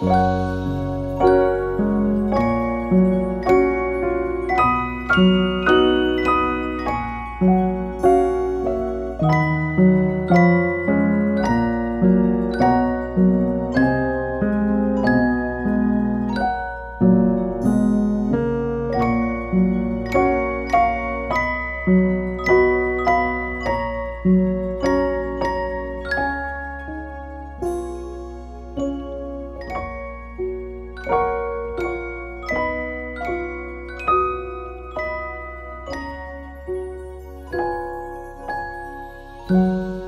thank mm -hmm. you thank